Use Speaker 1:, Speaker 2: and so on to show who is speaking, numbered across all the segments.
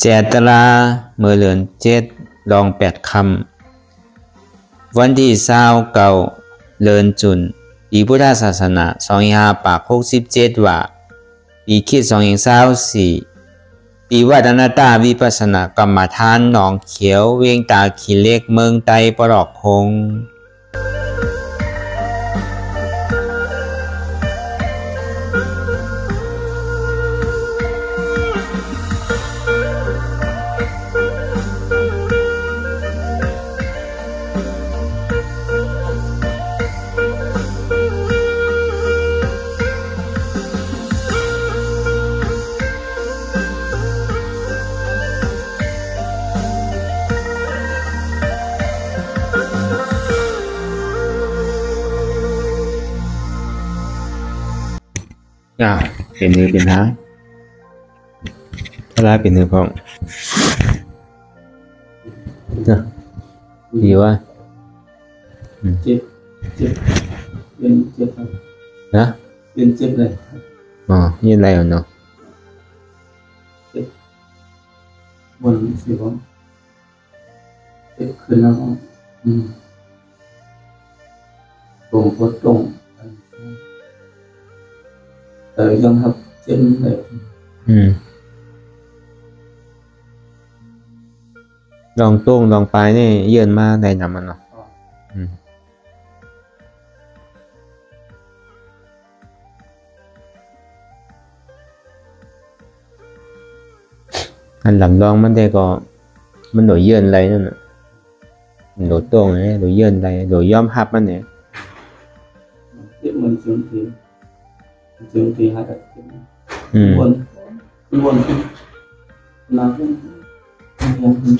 Speaker 1: เจตลาเมื่อเลือนเจ็ดลองแปดคำ วันที่เศร้าเก่าเลินจุนปีพุทธศาสนาสองห้าปากหกสิบเจ็ดว่าปีคิดสองเศร้าสี่ปีวัฒนตาวิปัสสนากรรมฐานหนองเขียว เวียงตาขีเล็กเมืองไตปลอกคง อ่าเป็นมือเป็นหางถ้าลายเป็นมือพองนาะดีว่า
Speaker 2: เจ็บเจ็บเป็นเจ็บครับ
Speaker 1: นะ
Speaker 2: เป็นเจ็บเลย
Speaker 1: อ๋อนี่อะไรอะเนาะ
Speaker 2: บนสิผมเจ็บขึ้นแล้วอืมตรงพดตรง เออยังครับเจ็บเลย
Speaker 1: อืมลองตุ้งลองปลายนี่เยื่นมาได้นำมันเนาะอืมอันหลังลองมันได้ก็มันโดยเยื่นอะไรนั่นน่ะโดยตุ้งเนี่ยโดยเยื่นอะไรโดยย่อมหับมันเนี่ย
Speaker 2: เจ็บ มันจุนทีจุนทีหายไปเจ็บ
Speaker 1: อืม
Speaker 2: วนวนน้ำขึ้นยังขึ้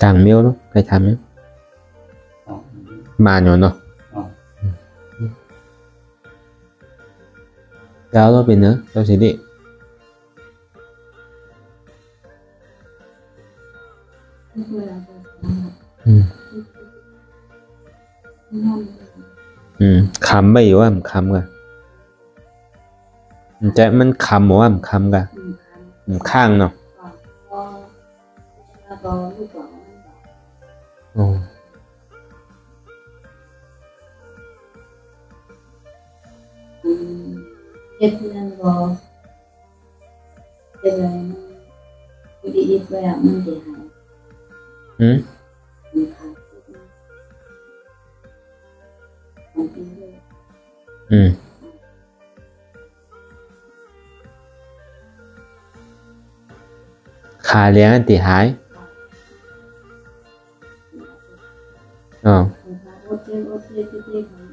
Speaker 2: น
Speaker 1: อืม
Speaker 2: เป็นเลยของทุกมัน
Speaker 1: อืม
Speaker 2: ครับลงไปแล้วพวก
Speaker 1: อืมสามชั่วโมงมันใครขามันเนาะ
Speaker 2: เป็นหนึ่งเดียว
Speaker 1: อืมต่างเมียวเนาะใครทำเนี่ย
Speaker 2: อ๋อ
Speaker 1: มาเนาะเนาะ
Speaker 2: อ๋อ
Speaker 1: แล้วเราเป็น เนอะเราสิดิอืมอืมคำไปอยู่ว่ามันคำกันมันจะมันคำหรือว่ามันคำกันมันข้างเนาะอ๋อ
Speaker 3: เจ็บนั่นก็เป็นอะไรมันอยู่ดีๆไปอะมันจะหาย
Speaker 1: อืมั
Speaker 3: นขาดมันเป็นเรื่อง
Speaker 1: อืมขาเลี้ยงอันติหาย อ๋อ
Speaker 3: มันขาดโอเจ็บโอเจ็บเจ็บๆมัน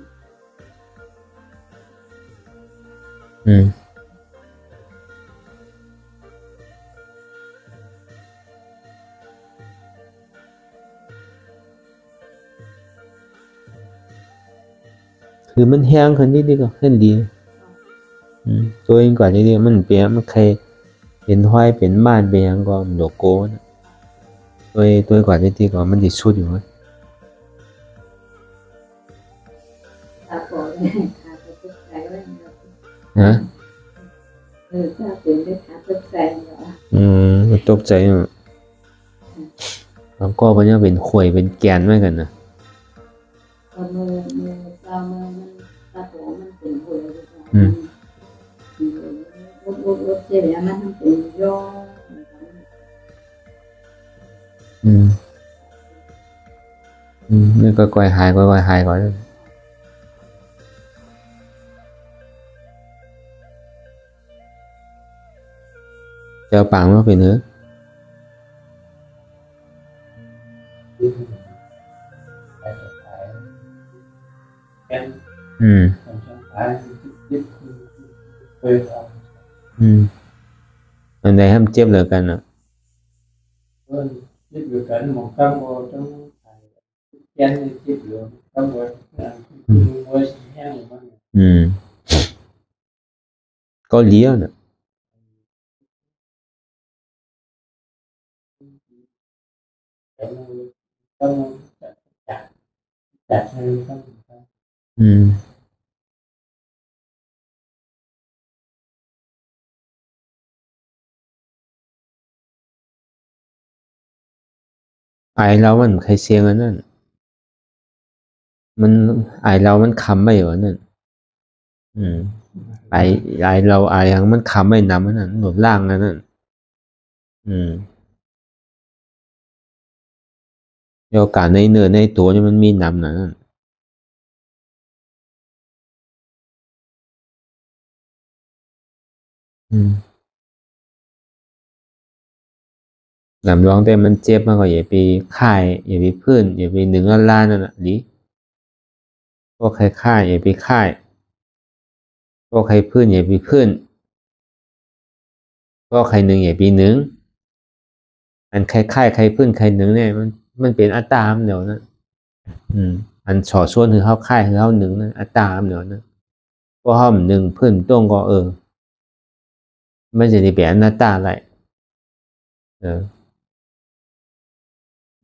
Speaker 1: อืมคือมันแห้งขึ้นนิดๆก็ขึ้นดี อืมตัวเองกว่านี้มันเปลี่ยนมันเคยเป็นห้อยเป็นบ้านเป็นยังก็มันโลโก้นะตัวตัวกว่านี้ก็มันดิสุดอยู่
Speaker 3: นะ ด้ขาดตกใจเหรอ
Speaker 1: อืมมันตกใจอยู่แล้วก็มันยังเป็นข่วยเป็นแกนไว้กันนะ
Speaker 3: ตอนมือมือเจ้ามือมันตาโผมันเป็นหัวเลย
Speaker 1: อืม
Speaker 3: โอ้โอ้โอ้เจ็บอย่างนั้นมันเป็นย่อ
Speaker 1: อืม อืมนี่ก็ก่อยหายก่อยๆหายก่อนเจ้าปังว่าเป็นเนื้อ
Speaker 2: ไปสุดท้าย เจ็
Speaker 1: บเหลือกันอะำ
Speaker 2: ก็ Vâng, chip được cảnh một trăm bộ trong chén thì chip được một trăm bộ là mua hang của mình
Speaker 1: อืมก็เลี้ยวน่ะ
Speaker 2: cái này trong chặt chặt hơn trong
Speaker 1: อืมไอเรามันใครเสียงอันนั้นมันไอเรามันคำไม่เหรอนั่นอืมไอไอเราไอยังมันคำไม่นำอันนั้นหนุนล่างอันนั้นอืม โอกาสในเนื้อในตัวนี่มันมีนำนะนั่นอืมลำลองแต่มันเจ็บมันก็อย่าไปค่ายอย่าไปพื้นอย่าไปหนึ่งอันล้านนั่นน่ะดิพวกใครค่ายอย่าไปค่ายพวกใครพื้นอย่าไปพื้นพวกใครหนึ่งอย่าไปหนึ่งอันใครค่ายใครพื้นใครหนึ่งเนี่ยมัน มันเป็นอัตตามเดี๋ยวนั้นอืม อันฉอส่วนคือเขาค่ายคือเขาหนึ่งนั่นอัตตามเดี๋ยวนั้นพวกเขาหนึ่งพื้นตรงก็เออไม่จะได้เป็นอนัตตาอะไรเออ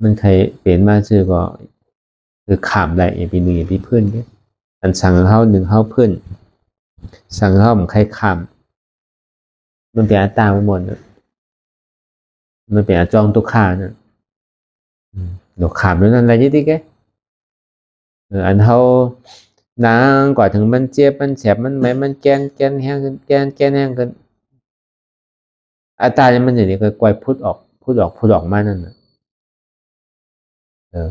Speaker 1: มันใครเปลี่ยนมาชื่อก็ คือขามได้อย่าไปหนึ่งอย่าไปเพื่อนเนี่ยอันสั่งเขาหนึ่งเขาเพื่อนสั่งเขามันใครขามมันเป็นอัตตาไปหมดเลยมันเป็นอาจองตุกขาเนี่ยหนูขามแล้วนั่นอะไรยี่ที่แกเอออันเขานางกว่าถึงมันเจ็บมันแสบมันไหมมันแกนแกนแห้งขึ้นแกนแกนแห้งขึ้นอัตตาเนี่ย มันอย่างนี้ก็กวายพุดออกพุดออกพุดออกมานั่นนะเออ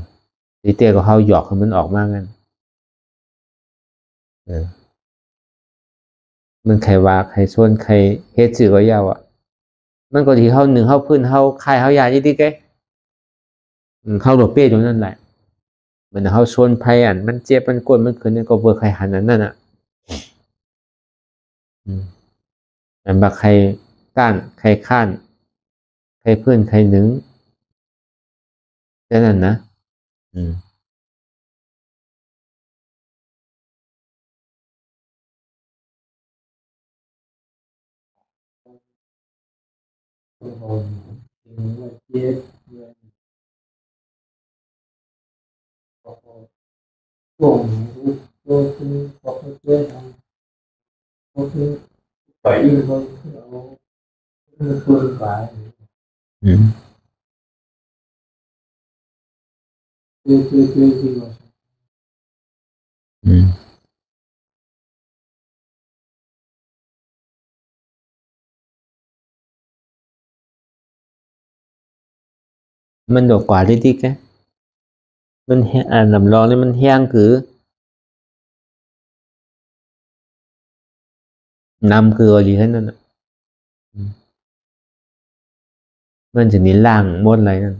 Speaker 1: ดีเต้ก็เขาหยอกให้มันออกมางั้นเออมันใครว่าใครชวนใครเฮ็ดสื่อก็ยาวอะมันก็ที่เขาหนึ่งเขาพื้นเขาคายเขายายี่ที่แก เขาหลบเปี้ยตรงนั้นแหละเหมือนเขาชวนไพอันมันเจ็บมันกวนมันขืนนี่ก็เบอร์ใครหันนั้นนั่นอะอืมอันบักใครก้านใครข้าน ใครเพื้นใครหนึ่งแค่นั้นนะอืม
Speaker 2: cùng tôi cứ có cái chết không có cái bảy thôi cái phương phải
Speaker 1: อืม
Speaker 2: chưa chưa chưa chưa mà
Speaker 1: อืมมันดอกกว่าที่ที่แก มันอ่านลำลองนี่มันแห้งคือนำคืออะไรแค่นั้นน่ะอืมมันจะมีล่างมดอะไรนั่น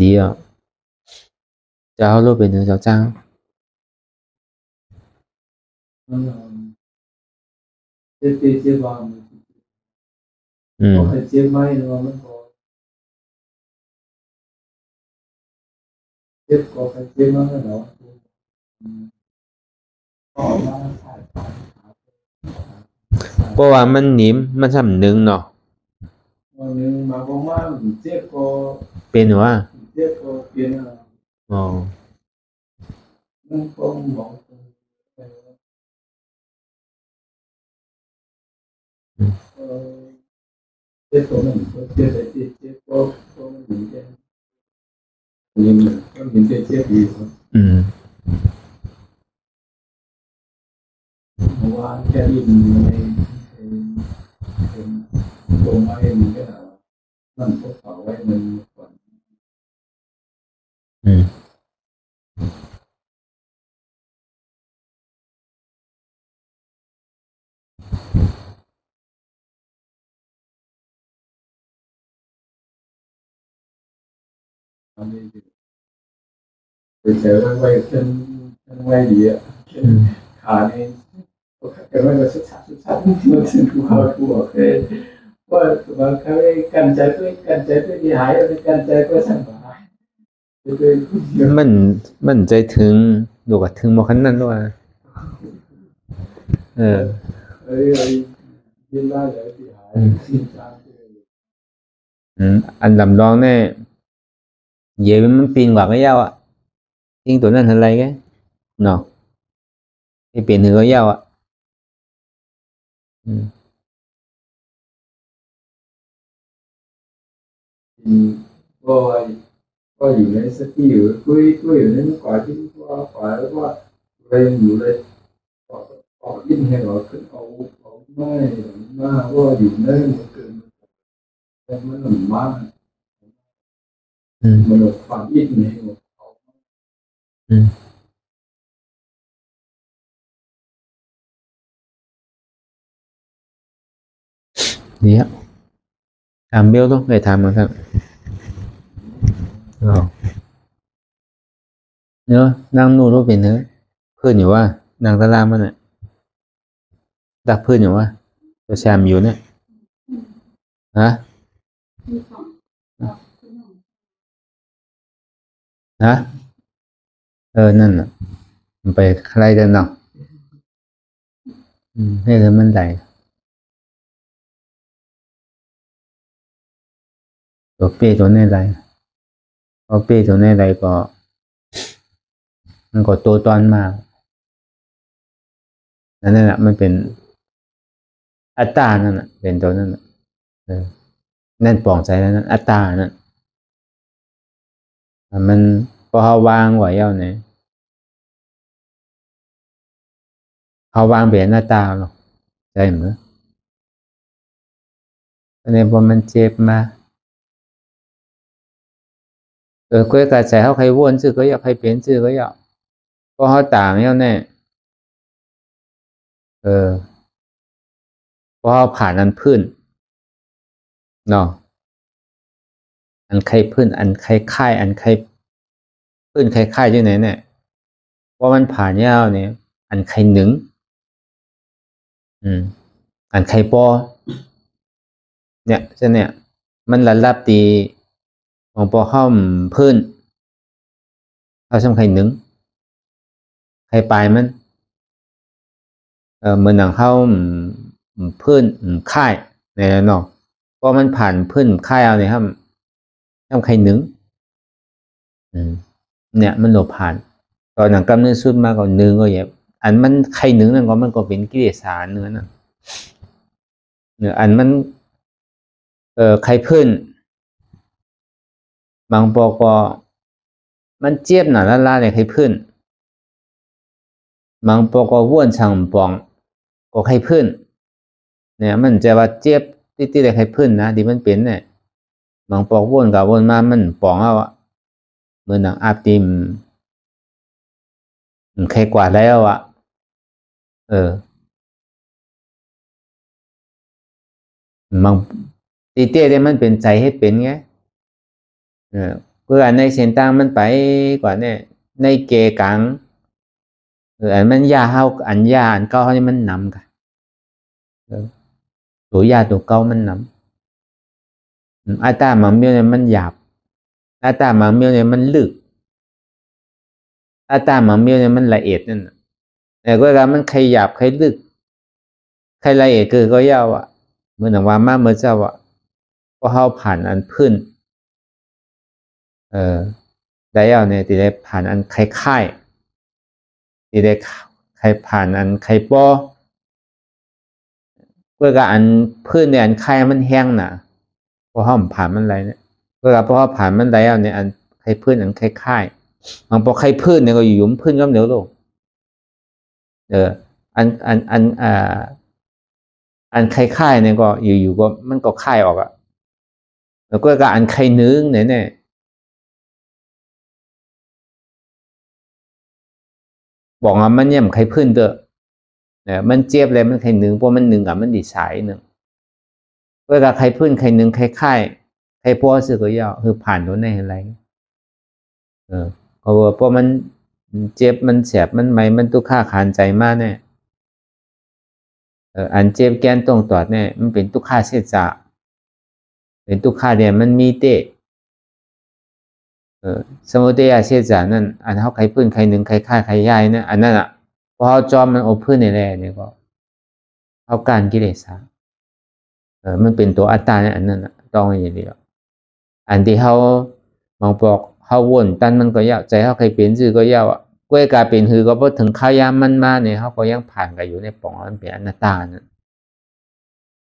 Speaker 1: ดีอะเจ้ารูปเป็นหนึ่งเจ้าง เขาเค
Speaker 2: ยเจ็บไห
Speaker 1: ม
Speaker 2: เนาะมันก็เจ็บก็เคยเจ็บมั้ง
Speaker 1: เนาะเพราะว่ามันหนิมมันสำนึงเนาะ
Speaker 2: นึงมาบอกม่า
Speaker 1: เจ็บก็เป็นวะ
Speaker 2: เจ็บก็เป็น
Speaker 1: อะอ๋
Speaker 2: อมัน
Speaker 1: ก็
Speaker 2: บอกเออ chết có mình có chết là chết chết có có mình chết nhưng mà có mình chết chết gì không
Speaker 1: อืม
Speaker 2: เพราะว่าแค่ดินในเป็นตรงไม้มันก็นั่นพวกเขาไว้มันก่อน
Speaker 1: อืม
Speaker 2: ทำเองไปเจอไว้เส้นเส้นไว้ดีอะขาในแต่ว่าจะสุดท้ายสุดท้ายมันถึงกูเขากูบอเลยว่าบางครั้งกันใจด้วยกันใจด้วยที่หายกันใจก็สั่งหาย
Speaker 1: มันมันใจถึงดูกับถึงบ่คันนั้นด้วยเออ
Speaker 2: เอ้ยเอ้ยยินได้เลยที่หาย
Speaker 1: อืมอันลำลองเนี่ย เย่มันปีนกว่า cái dao ạ nhưng tụi nó thành lấy cái nó thì ปีนถือก็ยาวอะอืม
Speaker 2: อืมก็ก็อยู่ในสติอยู่คุยคุยอยู่ในเมื่อก่อนที่ว่าก่อนแม่มาว่าอยู่ในมันเกินมันหนุ่มมาก
Speaker 1: อืม
Speaker 2: มันหลบความยิ่งในหัวเขา
Speaker 1: ดีครับทำเบี้ยวต้องไปทำนะครับอ๋อเนื้อะนั่งนู่นรูปเป็นเนื้อะเพื่อนอยู่ว่านั่งตารางมันน่ะดักเพื่อนอยู่ว่าตัวแซมอยู่เนี่ยฮะ
Speaker 3: ที่ของของที่หนึ่ง
Speaker 1: ฮะเออนั่นน่ะ มันไปใครกันเนาะอืมให้เธอมันไหลตัวเป้ตัวนี้ไหลพอเป้ตัวนี้ไหลก็ มันก็ตัวตอนมากนั่นแหละมันเป็นอัตตานั่นน่ะเป็นตัวนั่นน่ะเออนั่นปลองใจแล้วนั่นอัตตานั่นอะ มันพอเขาวางไว้แล้วเนี่ยเขาวางเปลี่ยนหน้าตาหรอกใช่ไหมอันนี้พอมันเจ็บมาเออคุยกับใจเขาใครวนชื่อก็อยากใครเปลี่ยนชื่อก็อยากพราะเขาต่างเนี่ยเออพราะเขาผ่านอันพื้นเนาะ อันใครพื้นอันใครค่ายอันใครพื้นใครค่ายที่ไหนเนี่ยเพราะมันผ่านยาวเนี่ยอันใครหนึ่งอืม อันใครปอเนี่ยใช่เนี่ย มันระลับตีของปอห้อมพื้นเขาช่างใครหนึ่งใครปลายมันเออเหมือนหนังเข้าพื้นค่ายในนั้นเนาะเพราะมันผ่านพื้นค่ายเอาเนี่ยครับ ทำใครหนึ่งเนี่ยมันหลบผ่านตอนหนังกำเนิดสุดมากกว่าหนึ่งก็อย่างอันมันใครหนึ่งนั่นก็มันก็เป็นกิเลสารเนื้อน่ะเนี่ยอันมัน เอ่อใครพื้นบางปอก็มันเจี๊ยบหนาละลาเนี่ยใครพื้นบางปอก็ว่วนช่างปองก็ใครพื้นเนี่ย มันจะว่าเจี๊ยบติดๆเลยใครพื้นนะที่มันเป็นเนี่ย บางปอกวนกับวนมามันปองเอาอะเหมือนหนังอาบติมมันใครกว่าแล้วอะเออบางตีเต้เนี่ยมันเป็นใจให้เป็นไงเออเพื่อในเส้นต่างมันไปกว่าเนี่ยในเกกังเอออันมันยาเฮาอันยาอันเก้าเขานี่มันนำกันเออตัวยาตัวเก้ามันนำ อาตาหมังเมียวเนี่ยมันหยาบอาตาหมังเมียวเนี่ยมันลึกอาตาหมังเมียวเนี่ยมันละเอียดนั่นแต่ก็กามันใครหยาบใครลึกใครละเอียดคือก็ยาวอะเหมือนอย่างว่ามาเมื่อเจ้าอะก็เข้าผ่านอันพื้นเออได้ยาวเนี่ยที่ได้ผ่านอันใครค่ายตีได้ใครผ่านอันใครป้อเพื่อกาอันพื้นเนี่ยอันค่ายมันแห้งน่ะ พอห้อมผ่านมันไรเนี่ยเวลาพอผ่านมันไรเอาเนี่ยอันใครพื้นอันใคล้ายบางพอใครพื้นเนี่ยก็อยู่ยุมพื้นก็เดี๋ยวโลกเอออันอันอันอ่าอันใคล้ายเนี่ยก็อยู่ๆก็มันก็คลายออกอะแล้วก็การอันใครนึงเนี่ยเนี่ยบอกว่ามันเนี่ยมันใครพื้นเด้อเนี่ยมันเจี๊ยบเลยมันใครนึงเพราะมันนึ่งกับมันดีสายหนึ่ง เวลาใครพื้นใครหนึ่งใครค่ายใครพ่อสื่อก็ย่อคือผ่านตัวในอะไรเออเพราะว่าเพราะมันเจ็บมันแสบมันไหมมันตุกข่าขานใจมากเนี่ยเอออันเจ็บแกนตรงตอดเนี่ยมันเป็นทุกขาเสียจะเป็นทุกขาเนี่ยมันมีเตะเออสมุทัยเสียจะนั่นอันเขาใครพื้นใครหนึ่งใครค่าใครย้ายนี่ยอันนั้นอะพอเขาจอมมันโอพื้นในแร่เนี่ยก็เขาการกิเลสา เออมันเป็นตัวอัตตาเนี่ยอันนั้นอะต้องอย่างเดียวอันที่เขามองบอกเขาวนตันมันก็ยาวใจเขาใครเปลี่ยนชื่อก็ยาวอะกล้วยกาเป็นคือก็พอถึงข้าวยามมันมาเนี่ยเขาก็ยังผ่านกันอยู่ในป่องมันเป็นอนัตตานะ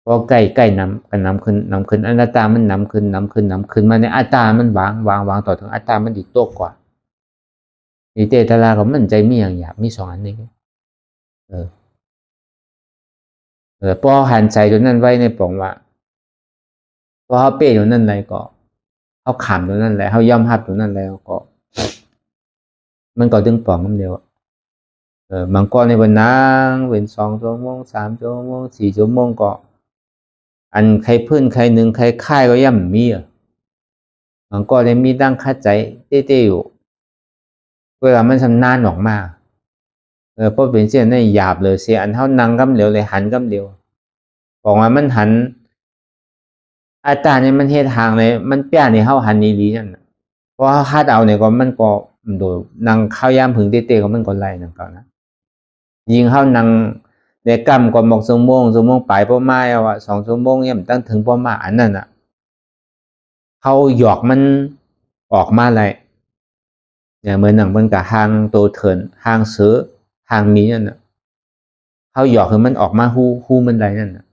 Speaker 1: พอใกล้ใกล้นำกันนำขึ้นนำขึ้นอนัตตามันนำขึ้นนำขึ้นนำขึ้นมาในอัตตามันวางวางวางต่อถึงอัตตามันดีโตกว่านิเตตลาก็มันใจมีอย่างหยาบมีสองอันนี้เออ เออพอหันใจตัวนั้นไว้ในปองว่าพอเขาเป้ตัวนั้นไรก็เขาขำตัวนั้นแหละเขาย่อมหับตัวนั้นแล้วก็ มันก็ดึงปองมันเดียวเออบางก้อนในวันนั่งเป็นสองชั่วโมงสามชั่วโมงสี่ชั่วโมงก็ อันใครพื้นใครหนึ่งใครค่ายก็ย่ำมีอะบางก้อนในมีตั้งคัดใจเต้ๆอยู่เวลามันชำนาญออกมาก เออเพราะเป็นเช่นนั้นหยาบเลยเสียอันเท่านังกำเดียวเลยหันกำเดียวบอกว่ามันหัน อาจารย์เนี่ยมันเฮ็ดทางเลยมันเปี้ยในเฮาหันนีลีนั่นน่ะเพราะเขาคาดเอาเนี่ยก็มันก็โดยนางข้าวยามผึงเต้ๆก็มันก็ไล่นั่นก็นะยิงเข้านางในกรรมก็บอกสมงสมงปลายพ่อไม้เอาอะสองสมงเนี่ยมันตั้งถึงพ่อมาอันนั้นอะเขาหยอกมันออกมาเลยเนี่ยเหมือนหนังมันกับหางโตเถินหางเสือ หางมีนั่นน่ะเขาหยอกคือมันออกมาฮู้ฮู้มันไรนั่นน่ะ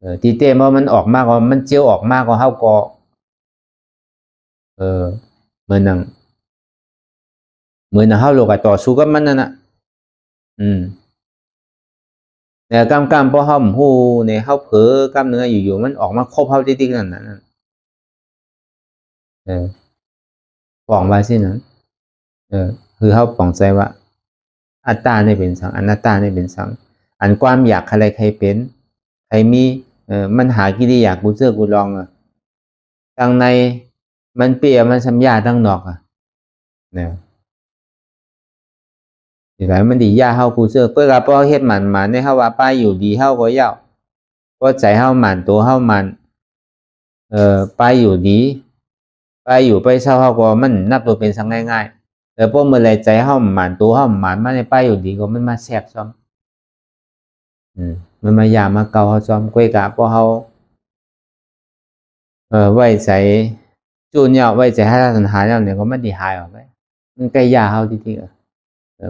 Speaker 1: เออทีเต้ว่ามันออกมากก็มันเจียวออกมากก็เขาก็เออเหมือนนังเหมือนเขาโลกต่อสู้กับมันนั่นน่ะอืมแต่กำกำพอเขาหูเนี่ยเขาเผลอกำเนื้ออยู่ๆมันออกมาครบเขาติ๊กๆนั่นน่ะนั่นเออปองไว้สินั้นเออ คือเขาปองใจว่า อัตตาเนี่ยเป็นสังอนัตตาเนี่ยเป็นสัง อันความอยากอะไรใครเป็น ใครมีเออมันหากิริยากูเจอกูลองอะตั้งในมันเปียมันสัญญาตั้งนอกอะเนี่ย thì phải mình đi ra hao cụ sơ quay gặp bao hết màn màn nên hao bà อยู่ดี hao có yao có chạy hao màn tổ hao màn ờ ba ออป้ายู่ดีไปอยู่ไปเศร้าเฮาก็มันนับตัวเป็นสังง่าย แต่พอเมื่อไรใจเฮาหมันตัวเฮาหมันมาในไปอยู่ดีก็มันมาแทรกซ้อมอืมมันมายามาเกาเฮาซ้อมกล้วยกะพอเฮาเออไว้ใจจูนเนี่ยไว้ใจให้ทันหายแล้วเนี่ยก็ไมันดีหายออกไปมันใกล้ยาเฮาจริงๆอะ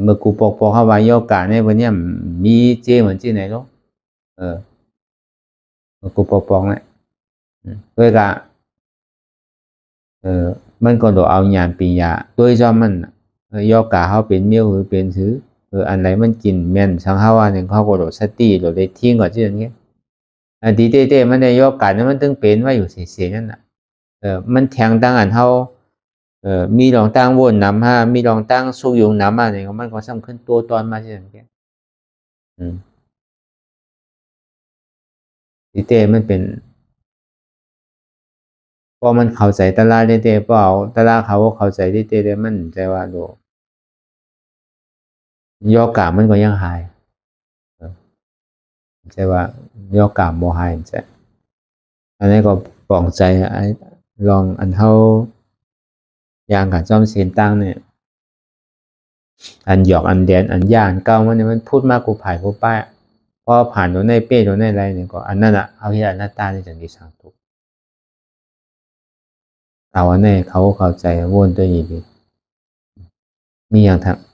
Speaker 1: เมื่อกูปอกปอกเขาว่าโยกาในวันนี้มีเจเหมือนที่ไหนลูกเออเมื่อกูปกปกเนี่ยเพื่อกะเออมันก็โดเอาหยานปียาโดยจอมันโยกาเขาเป็นเมียวหรือเป็นซื้อเอออันไหนมันกินแม่นสังเขาว่าหนึ่งเขาก็โดสติโดได้ทิ้งก่อนที่อยังเงี้ยอันดีเต้ๆมันในโยกาเนี่ยมันตึงเป็นว่าอยู่เสียๆนั่นน่ะเออมันแทงตั้งอันเขาเออมีรองตั้งวนนำฮะมีรองตั้งสู้ยุงนำมาเนี่ยมันก็สำคัญตัวตอนมาเช่นกันอืมทีเต้มันเป็นพอมันเข้าใจตลาดเต้เปล่าตลาดเขาเข้าใจเต้เต้มันใจว่าโด ยอกามันก็ยังหายใจว่ายอกาโมหายใจอันนี้ก็ปลองใจไอ้ลองอันเท่าอย่างกับจอมเสียนตั้งเนี่ย อันหยอกอันแดนอันย่านเก้ามันเนี่ยมันพูดมากกูผ่ายกูป้ายพอผ่านตัวในเป้ตัวในอะไรเนี่ยก็อันนั้นอะเอาที่อันหน้าตาในจังดีสังทุกเอาอันนี้เขาเข้าใจวนตัวอีดีมีอย่างทำมีเมโลเป็นหรือเป็นหรือ
Speaker 3: เยี่ยมนะนี่ก่อนนู้ง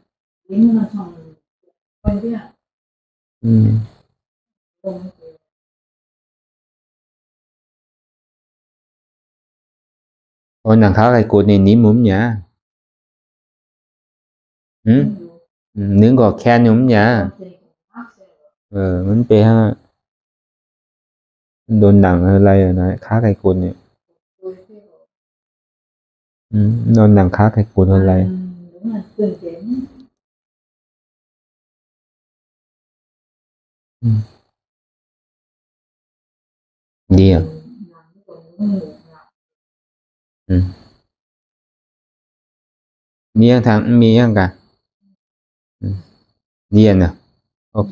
Speaker 1: 인문학 전공 건데 요. 음. 너무 좋아 요. Ôi nàng tháo lại cột này ní múm nhá. Ừ? Nướng gọt khe nhúm nhá. Ừ,
Speaker 3: mình bê ha.
Speaker 1: Đồn đẳng hơi lây rồi này, khá cái cột này. Ừ, đồn đẳng khá cái cột hơi lây.
Speaker 3: Ừ, đúng là
Speaker 1: Ừ. Ndio. À? Ừ. Miếng thằng miếng cả. Ừ. Điền à?
Speaker 4: Ok.